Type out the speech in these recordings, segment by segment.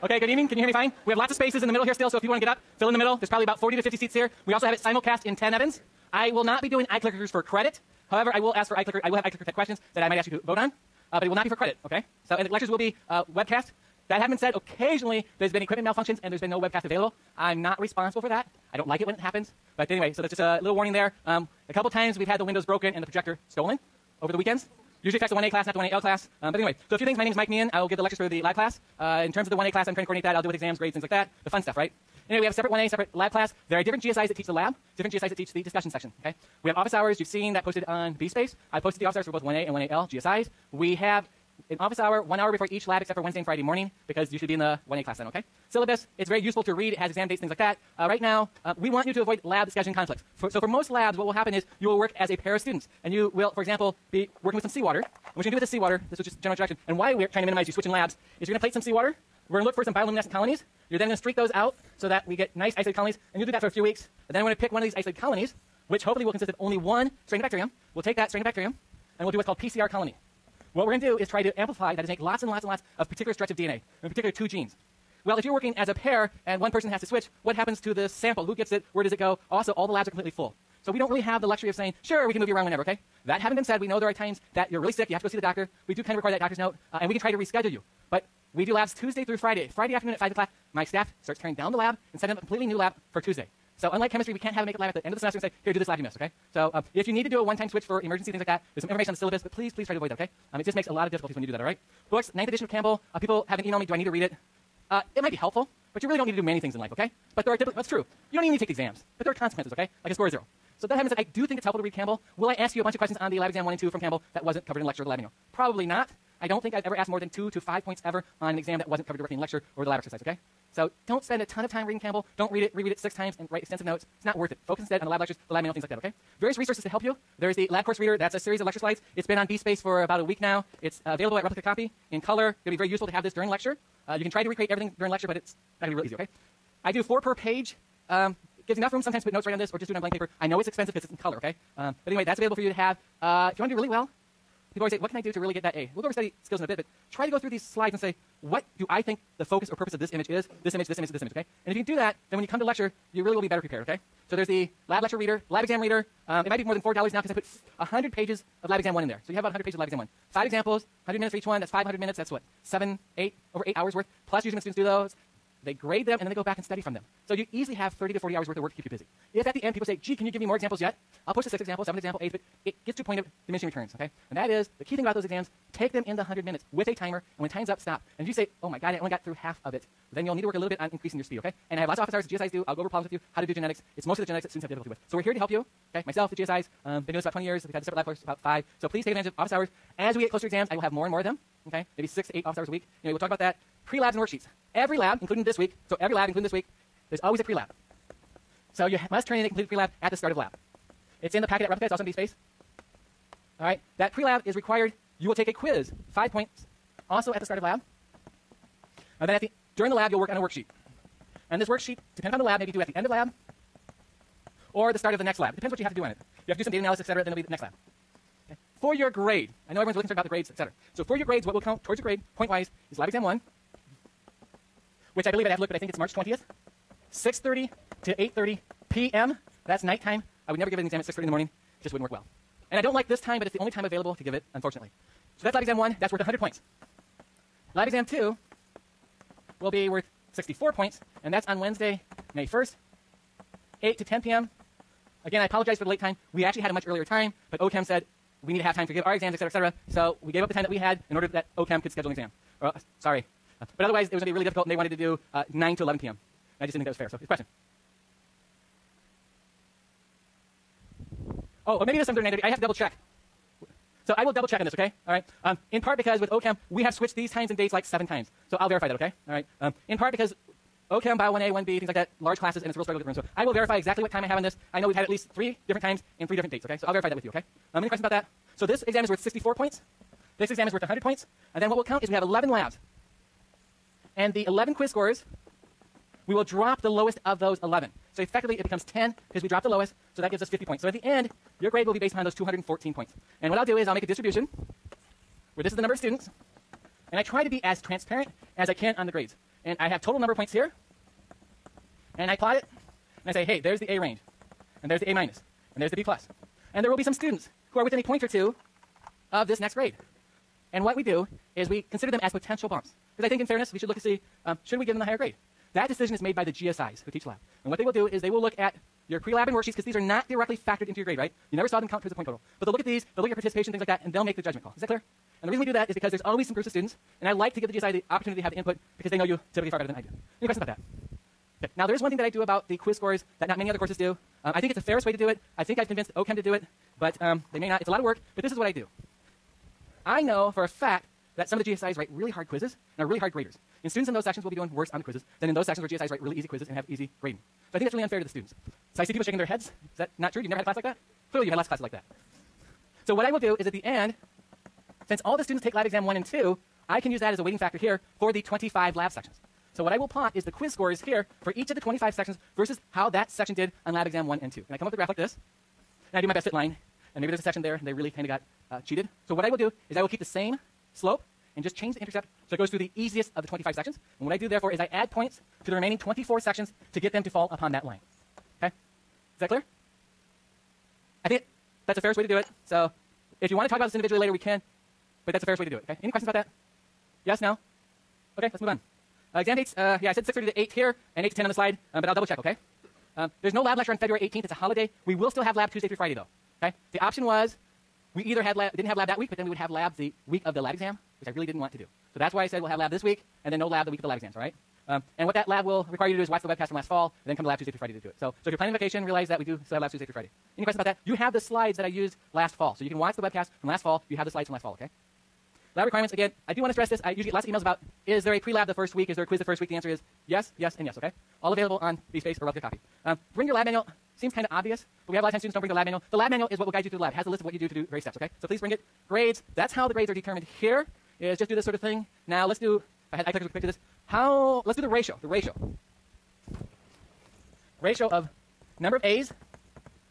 Okay, good evening. Can you hear me fine? We have lots of spaces in the middle here still, so if you want to get up, fill in the middle. There's probably about 40 to 50 seats here. We also have it simulcast in 10 Evans. I will not be doing iClickers for credit. However, I will ask for iClicker. I will have iClicker questions that I might ask you to vote on, uh, but it will not be for credit. Okay? So, and the lectures will be uh, webcast. That having been said, occasionally there's been equipment malfunctions and there's been no webcast available. I'm not responsible for that. I don't like it when it happens. But anyway, so that's just a little warning there. Um, a couple times we've had the windows broken and the projector stolen over the weekends. Usually affects the 1A class, not the 1AL class. Um, but anyway, so a few things. My name is Mike Meighan. I will give the lectures for the lab class. Uh, in terms of the 1A class, I'm trying to coordinate that. I'll deal with exams, grades, things like that. The fun stuff, right? Anyway, we have a separate 1A, separate lab class. There are different GSIs that teach the lab, different GSIs that teach the discussion section. Okay? We have office hours. You've seen that posted on BSpace. I posted the office hours for both 1A and 1AL GSIs. We have office hour, one hour before each lab, except for Wednesday and Friday morning, because you should be in the 1A class then, okay? Syllabus, it's very useful to read. It has exam dates, things like that. Uh, right now, uh, we want you to avoid lab scheduling conflicts. For, so for most labs, what will happen is you will work as a pair of students, and you will, for example, be working with some seawater. And what to do with the seawater, this is just general direction, and why we're trying to minimize you switching labs, is you're going to plate some seawater. We're going to look for some bioluminescent colonies. You're then going to streak those out so that we get nice isolated colonies, and you'll do that for a few weeks. And then we're going to pick one of these isolated colonies, which hopefully will consist of only one strain of bacterium. We'll take that strain of bacterium, and we'll do what's called PCR colony. What we're going to do is try to amplify, that is, make lots and lots and lots of particular stretch of DNA, in particular two genes. Well, if you're working as a pair and one person has to switch, what happens to the sample? Who gets it? Where does it go? Also, all the labs are completely full. So we don't really have the luxury of saying, sure, we can move you around whenever, okay? That having been said, we know there are times that you're really sick, you have to go see the doctor. We do kind of require that doctor's note, uh, and we can try to reschedule you. But we do labs Tuesday through Friday. Friday afternoon at 5 o'clock, my staff starts tearing down the lab and setting up a completely new lab for Tuesday. So unlike chemistry, we can't have a make a lab at the end of the semester and say, here, do this lab you missed, okay? So um, if you need to do a one-time switch for emergency things like that, there's some information on the syllabus, but please, please try to avoid that, okay? Um, it just makes a lot of difficulties when you do that, all right? Books, ninth edition of Campbell. Uh, people have emailed me, do I need to read it? Uh, it might be helpful, but you really don't need to do many things in life, okay? But there are, that's true. You don't even need to take exams, but there are consequences, okay? Like a score of zero. So that happens I do think it's helpful to read Campbell. Will I ask you a bunch of questions on the lab exam 1 and 2 from Campbell that wasn't covered in lecture or the lab manual? Probably not. I don't think I've ever asked more than two to five points ever on an exam that wasn't covered directly in lecture or the lab exercise, okay? So don't spend a ton of time reading Campbell. Don't read it, reread it six times, and write extensive notes. It's not worth it. Focus instead on the lab lectures, the lab manual, things like that, okay? Various resources to help you. There's the Lab Course Reader. That's a series of lecture slides. It's been on BSpace for about a week now. It's available at replica copy in color. It'll be very useful to have this during lecture. Uh, you can try to recreate everything during lecture, but it's not going to be real easy, okay? I do four per page. Um, gives enough room sometimes to put notes right on this or just do it on blank paper. I know it's expensive because it's in color, okay? Um, but anyway, that's available for you to have. Uh, if you want to do really well, people always say, what can I do to really get that A? We'll go over study skills in a bit, but try to go through these slides and say, what do I think the focus or purpose of this image is? This image, this image, this image, okay? And if you do that, then when you come to lecture, you really will be better prepared, okay? So there's the lab lecture reader, lab exam reader. Um, it might be more than $4 now because I put 100 pages of lab exam 1 in there. So you have about 100 pages of lab exam 1. Five examples, 100 minutes for each one. That's 500 minutes. That's what? Seven, eight, over eight hours worth. Plus usually when students do those, they grade them, and then they go back and study from them. So you easily have 30 to 40 hours worth of work to keep you busy. If at the end people say, gee, can you give me more examples yet? I'll push the six examples, seven examples, eight, but it gets to a point of diminishing returns, okay? And that is, the key thing about those exams, take them in the 100 minutes with a timer, and when time's up, stop. And if you say, oh my god, I only got through half of it, then you'll need to work a little bit on increasing your speed, okay? And I have lots of office hours that GSIs do. I'll go over problems with you, how to do genetics. It's most of the genetics that students have difficulty with. So we're here to help you, okay? Myself, the GSIs, um, been doing this about 20 years. We've had separate lab courses about five. So please take advantage of office hours. As we get closer to exams, I will have more and more of them, okay? Maybe six to eight office hours a week. Know, we'll talk about that. Pre-labs and worksheets. Every lab, including this week, so every lab, including this week, there's always a pre-lab. So you must turn in a complete pre-lab at the start of lab. It's in the packet at Replica. It's also in space. All right. That pre-lab is required. You will take a quiz, five points, also at the start of lab. And then at the, during the lab, you'll work on a worksheet. And this worksheet, depending on the lab, maybe due at the end of lab or the start of the next lab. Depends what you have to do on it. You have to do some data analysis, et cetera, then it'll be the next lab. Okay. For your grade, I know everyone's really concerned about the grades, et cetera. So for your grades, what will count towards your grade, point-wise, is lab exam one, which I believe I have to look, but I think it's March 20th. 6.30 to 8.30 p.m. That's nighttime. I would never give an exam at 6.30 in the morning. It just wouldn't work well. And I don't like this time, but it's the only time available to give it, unfortunately. So that's lab exam 1. That's worth 100 points. Lab exam 2 will be worth 64 points, and that's on Wednesday, May 1st, 8 to 10 p.m. Again, I apologize for the late time. We actually had a much earlier time, but OChem said we need to have time to give our exams, et cetera, et cetera. So we gave up the time that we had in order that OChem could schedule an exam. Or, uh, sorry. But otherwise, it was going to be really difficult, and they wanted to do uh, 9 to 11 p.m. I just didn't think that was fair. So, question. Oh, or maybe there's some I have to double check. So I will double check on this, okay? All right. Um, in part because with OChem, we have switched these times and dates like seven times. So I'll verify that, okay? All right. Um, in part because OChem, Bio 1A, 1B, things like that, large classes, and it's a real struggle to get. So I will verify exactly what time I have on this. I know we've had at least three different times in three different dates, okay? So I'll verify that with you, okay? Um, any questions about that? So this exam is worth 64 points. This exam is worth 100 points. And then what will count is we have 11 labs. And the 11 quiz scores we will drop the lowest of those 11. So effectively, it becomes 10 because we dropped the lowest, so that gives us 50 points. So at the end, your grade will be based on those 214 points. And what I'll do is I'll make a distribution where this is the number of students, and I try to be as transparent as I can on the grades. and I have total number of points here, and I plot it, and I say, hey, there's the A range, and there's the A minus, and there's the B plus. And there will be some students who are within a point or two of this next grade. And what we do is we consider them as potential bumps. Because I think in fairness, we should look to see, um, should we give them the higher grade? That decision is made by the GSIs who teach lab. And what they will do is they will look at your pre-lab and worksheets, because these are not directly factored into your grade, right? You never saw them count towards the point total. But they'll look at these, they'll look at participation, things like that, and they'll make the judgment call. Is that clear? And the reason we do that is because there's always some groups of students, and I like to give the GSI the opportunity to have the input because they know you typically far better than I do. Any questions about that? Okay. Now, there's one thing that I do about the quiz scores that not many other courses do. Um, I think it's the fairest way to do it. I think I've convinced OCHEM to do it, but um, they may not. It's a lot of work, but this is what I do. I know for a fact that some of the GSIs write really hard quizzes and are really hard graders. And students in those sections will be doing worse on the quizzes than in those sections where GSIs write really easy quizzes and have easy grading. So I think that's really unfair to the students. So I see people shaking their heads. Is that not true? You've never had a class like that? Clearly you've had lots of classes like that. So what I will do is at the end, since all the students take lab exam 1 and 2, I can use that as a weighting factor here for the 25 lab sections. So what I will plot is the quiz scores here for each of the 25 sections versus how that section did on lab exam 1 and 2. And I come up with a graph like this, and I do my best fit line, and maybe there's a section there, and they really kind of got uh, cheated. So what I will do is I will keep the same slope and just change the intercept so it goes through the easiest of the 25 sections. And what I do, therefore, is I add points to the remaining 24 sections to get them to fall upon that line. Okay? Is that clear? I think that's the fairest way to do it. So if you want to talk about this individually later, we can, but that's the fairest way to do it. Okay? Any questions about that? Yes? No? Okay, let's move on. Uh, exam dates, uh, yeah, I said 6.30 to 8 here and 8 to 10 on the slide, um, but I'll double check, okay? Um, there's no lab lecture on February 18th. It's a holiday. We will still have lab Tuesday through Friday, though. Okay? The option was we either had lab, didn't have lab that week, but then we would have lab the week of the lab exam, which I really didn't want to do. So that's why I said we'll have lab this week, and then no lab the week of the lab exams, all right? Um, and what that lab will require you to do is watch the webcast from last fall, and then come to lab Tuesday through Friday to do it. So, so if you're planning vacation, realize that we do still have lab Tuesday through Friday. Any questions about that? You have the slides that I used last fall. So you can watch the webcast from last fall. You have the slides from last fall, okay? Lab requirements, again, I do want to stress this. I usually get lots of emails about, is there a pre-lab the first week? Is there a quiz the first week? The answer is yes, yes, and yes, okay? All available on BSpace or replica copy. Um, bring your lab manual. Seems kind of obvious, but we have a lot of times students don't bring the lab manual. The lab manual is what will guide you through the lab. It has a list of what you do to do various steps, okay? So please bring it. Grades, that's how the grades are determined here, is just do this sort of thing. Now let's do, I had iClickers quick to this, how, let's do the ratio, the ratio. Ratio of number of A's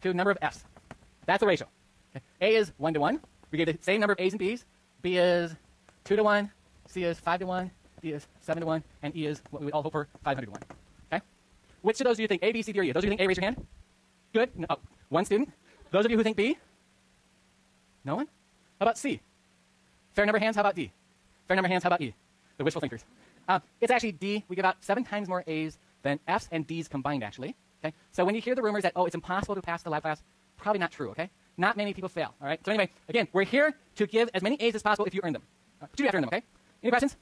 to number of F's. That's the ratio. Okay? A is 1 to 1. We get the same number of A's and B's. B is 2 to 1. C is 5 to 1. D is 7 to 1. And E is what we would all hope for 500 to 1. Okay? Which of those do you think? A, B, C, D, or E? Those of you think A, raise your hand. Good. No, oh, one student. Those of you who think B? No one? How about C? Fair number of hands. How about D? Fair number of hands. How about E? The wishful thinkers. Uh, it's actually D. We give out seven times more A's than F's and D's combined, actually. Okay? So when you hear the rumors that, oh, it's impossible to pass the lab class, probably not true, okay? Not many people fail, all right? So anyway, again, we're here to give as many A's as possible if you earn them. Uh, you have to earn them, okay? Any questions?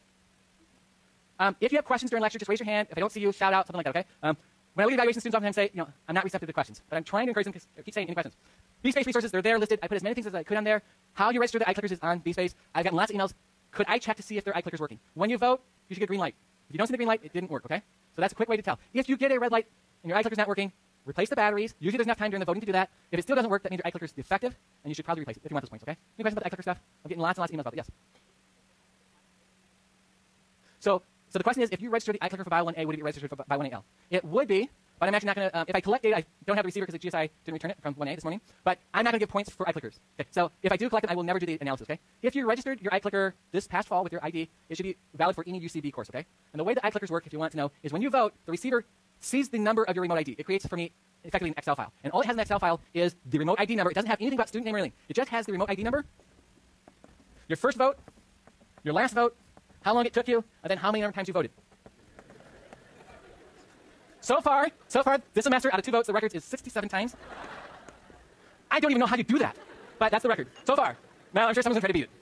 Um, if you have questions during lecture, just raise your hand. If I don't see you, shout out, something like that, okay? Um, when I lead evaluation, students oftentimes say, you know, I'm not receptive to questions, but I'm trying to encourage them to keep saying any questions. BSpace resources, they're there listed. I put as many things as I could on there. How you register the iClickers is on BSpace. I've gotten lots of emails. Could I check to see if their iClicker's working? When you vote, you should get a green light. If you don't see the green light, it didn't work, okay? So that's a quick way to tell. If you get a red light and your iClicker's not working, replace the batteries. Usually there's enough time during the voting to do that. If it still doesn't work, that means your iClicker is defective, and you should probably replace it if you want those points, okay? Any questions about the iClicker stuff? I'm getting lots and lots of emails about it. Yes? So, so the question is, if you register the iClicker for Bio 1A, would it be registered for Bio 1AL? It would be, but I'm actually not going to, um, if I collect data, I don't have the receiver because the GSI didn't return it from 1A this morning, but I'm not going to give points for iClickers. Okay, so if I do collect them, I will never do the analysis, okay? If you registered your iClicker this past fall with your ID, it should be valid for any UCB course, okay? And the way the iClickers work, if you want to know, is when you vote, the receiver sees the number of your remote ID. It creates for me effectively an Excel file. And all it has in the Excel file is the remote ID number. It doesn't have anything about student name or anything. It just has the remote ID number, your first vote, your last vote, how long it took you, and then how many times you voted. So far, so far, this semester, out of two votes, the record is 67 times. I don't even know how you do that, but that's the record so far. Now, I'm sure someone's going to try to beat it.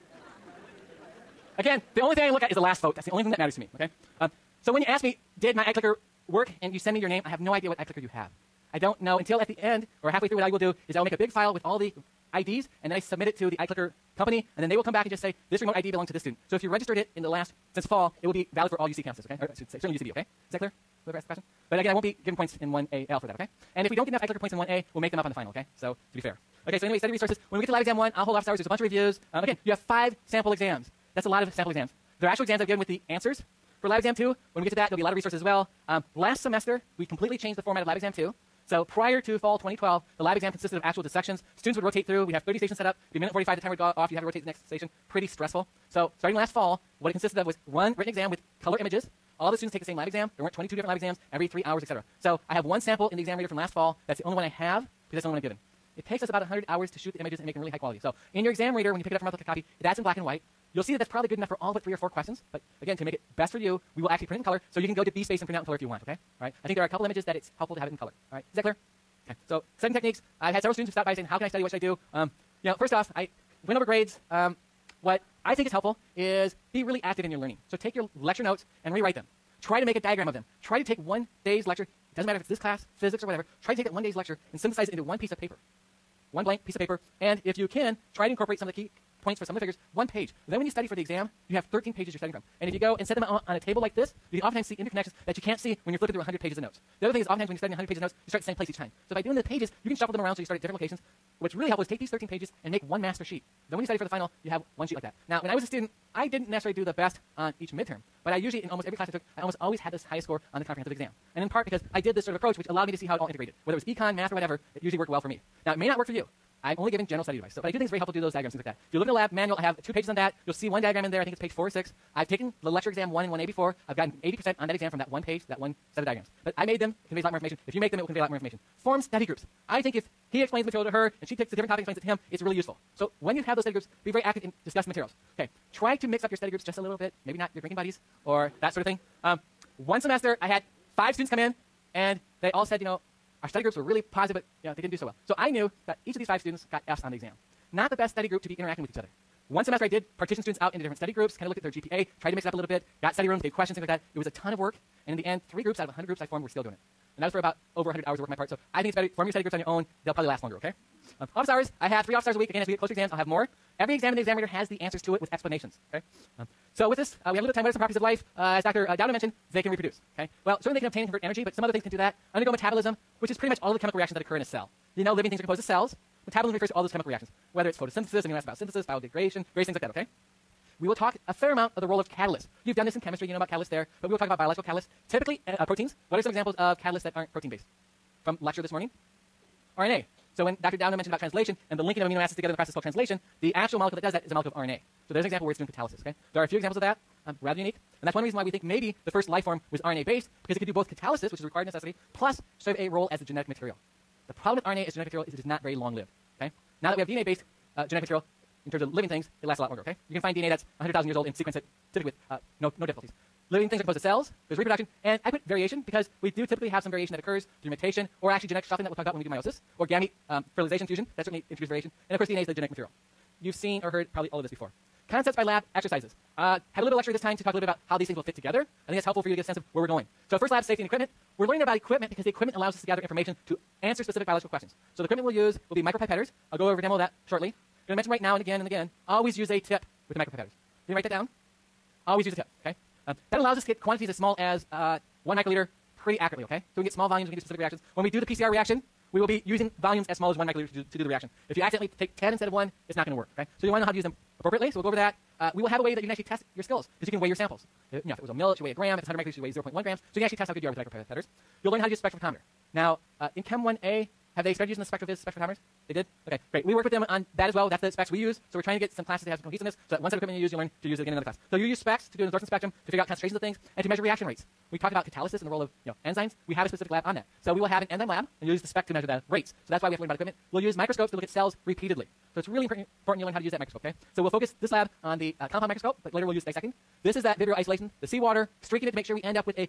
Again, the only thing I look at is the last vote. That's the only thing that matters to me, okay? Um, so when you ask me, did my iClicker work, and you send me your name, I have no idea what iClicker you have. I don't know until at the end, or halfway through, what I will do is I will make a big file with all the IDs, and then I submit it to the iClicker company, and then they will come back and just say, this remote ID belongs to this student. So if you registered it in the last, since fall, it will be valid for all UC campuses, okay? Or, certainly UCB, okay? Is that clear? Whoever asked the question? But again, I won't be giving points in 1AL for that, okay? And if we don't get enough iClicker points in 1A, we'll make them up on the final, okay? So, to be fair. Okay, so anyway, study resources. When we get to lab exam 1, I'll hold office hours. There's a bunch of reviews. Um, again, you have five sample exams. That's a lot of sample exams. They're actual exams I've given with the answers. For lab exam 2, when we get to that, there'll be a lot of resources as well. Um, last semester, we completely changed the format of lab exam 2. So prior to fall 2012, the lab exam consisted of actual dissections. Students would rotate through. We have 30 stations set up. It'd be minute 45, the timer would go off. You have to rotate to the next station. Pretty stressful. So starting last fall, what it consisted of was one written exam with color images, all the students take the same lab exam. There weren't 22 different lab exams every three hours, etc. So I have one sample in the exam reader from last fall. That's the only one I have because that's the only one I've given. It takes us about 100 hours to shoot the images and make them really high quality. So in your exam reader, when you pick it up from Replica Copy, that's in black and white. You'll see that that's probably good enough for all but three or four questions. But again, to make it best for you, we will actually print in color, so you can go to BSpace and print out in color if you want. Okay? All right. I think there are a couple images that it's helpful to have it in color. All right. Is that clear? Okay. So studying techniques. I've had several students stop by saying, "How can I study? What should I do?" Um, you know, first off, I went over grades. Um, what I think is helpful is be really active in your learning. So take your lecture notes and rewrite them. Try to make a diagram of them. Try to take one day's lecture. It doesn't matter if it's this class, physics, or whatever. Try to take that one day's lecture and synthesize it into one piece of paper. One blank piece of paper. And if you can, try to incorporate some of the key points for some of the figures, one page. Then when you study for the exam, you have 13 pages you're studying from. And if you go and set them on, a table like this, you oftentimes see interconnections that you can't see when you're flipping through 100 pages of notes. The other thing is oftentimes when you're studying 100 pages of notes, you start at the same place each time. So by doing the pages, you can shuffle them around so you start at different locations. What's really helpful is take these 13 pages and make one master sheet. Then when you study for the final, you have one sheet like that. Now, when I was a student, I didn't necessarily do the best on each midterm, but I usually, in almost every class I took, I almost always had this highest score on the comprehensive exam. And in part because I did this sort of approach, which allowed me to see how it all integrated. Whether it was econ, math, or whatever, it usually worked well for me. Now, it may not work for you. I'm only giving general study advice. So, but I do think it's very helpful to do those diagrams, things like that. If you look in the lab manual, I have two pages on that. You'll see one diagram in there. I think it's page four or six. I've taken the lecture exam one and one A before. I've gotten 80% on that exam from that one page, that one set of diagrams. But I made them, conveys a lot more information. If you make them, it will convey a lot more information. Form study groups. I think if he explains material to her and she takes a different topic and explains it to him, it's really useful. So when you have those study groups, be very active in discussing materials. Okay, try to mix up your study groups just a little bit. Maybe not your drinking buddies or that sort of thing. Um, one semester, I had five students come in, and they all said, you know, our study groups were really positive, but you know, they didn't do so well. So I knew that each of these five students got Fs on the exam. Not the best study group to be interacting with each other. One semester I did partition students out into different study groups, kind of looked at their GPA, tried to mix it up a little bit, got study rooms, gave questions, things like that. It was a ton of work, and in the end, three groups out of 100 groups I formed were still doing it. And that was for about over 100 hours of work on my part. So I think it's better, form your study groups on your own. They'll probably last longer, okay? Office hours, I have three office hours a week. Again, as we get closer exams, I'll have more. Every exam in the exam has the answers to it with explanations, okay? Um, so with this, uh, we have a little time. What are some properties of life? Uh, as Dr. Uh, Dowden mentioned, they can reproduce, okay? Well, certainly they can obtain and convert energy, but some other things can do that. Undergo metabolism, which is pretty much all the chemical reactions that occur in a cell. You know, living things are composed of cells. Metabolism refers to all those chemical reactions, whether it's photosynthesis, amino acid biosynthesis, biodegradation, various things like that, okay? We will talk a fair amount of the role of catalysts. You've done this in chemistry, you know about catalysts there, but we will talk about biological catalysts. Typically, uh, proteins. What are some examples of catalysts that aren't protein-based? From lecture this morning? RNA. So when Dr. Dowden mentioned about translation and the linking of amino acids together in the process called translation, the actual molecule that does that is a molecule of RNA. So there's an example where it's doing catalysis. Okay? There are a few examples of that, um, rather unique. And that's one reason why we think maybe the first life form was RNA-based, because it could do both catalysis, which is a required necessity, plus serve a role as a genetic material. The problem with RNA as genetic material is it is not very long-lived. Okay? Now that we have DNA-based uh, genetic material, in terms of living things, it lasts a lot longer. Okay? You can find DNA that's 100,000 years old and sequence it typically with uh, no, no difficulties. Living things are composed of cells, there's reproduction, and adequate variation because we do typically have some variation that occurs through mutation or actually genetic shuffling that we'll talk about when we do meiosis, or gamete um, fertilization fusion, that certainly introduces variation. And of course, DNA is the genetic material. You've seen or heard probably all of this before. Concepts by lab exercises. Uh, have a little lecture this time to talk a little bit about how these things will fit together. I think it's helpful for you to get a sense of where we're going. So first lab, safety and equipment. We're learning about equipment because the equipment allows us to gather information to answer specific biological questions. So the equipment we'll use will be micropipetters. I'll go over a demo of that shortly. I'm going to mention right now and again and again, always use a tip with the micropipetters. Can you write that down? Always use a tip, okay? Um, that allows us to get quantities as small as uh, one microliter pretty accurately, okay? So we get small volumes, we can do specific reactions. When we do the PCR reaction, we will be using volumes as small as one microliter to do, to do the reaction. If you accidentally take 10 instead of one, it's not going to work, okay? So you want to know how to use them appropriately, so we'll go over that. Uh, we will have a way that you can actually test your skills, because you can weigh your samples. You know, if it was a mill, it should weigh a gram. If it's 100 microliters, it should weigh 0.1 grams. So you can actually test how good you are with micropipetters. You'll learn how to use a spectrophotometer. Now, uh, in Chem 1A, have they started using the SpectroVis spectrophotometers? They did? Okay, great. We work with them on that as well. That's the specs we use. So we're trying to get some classes that have some cohesiveness so that once set of equipment you use, you learn to use it again in another class. So you use specs to do an absorption spectrum to figure out concentrations of things and to measure reaction rates. We talked about catalysis and the role of you know, enzymes. We have a specific lab on that. So we will have an enzyme lab and you use the spec to measure the rates. So that's why we have to learn about equipment. We'll use microscopes to look at cells repeatedly. So it's really important you learn how to use that microscope, okay? So we'll focus this lab on the uh, compound microscope, but later we'll use dissecting. This is that Vibrio isolation, the seawater, streaking it to make sure we end up with a